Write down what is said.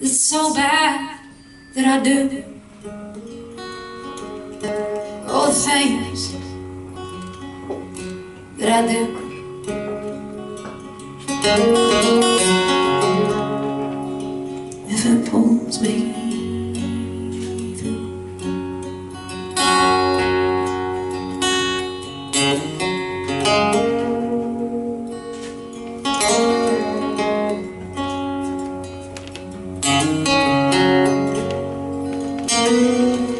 It's so bad that I do. All the things that I do. If it pulls me Thank you.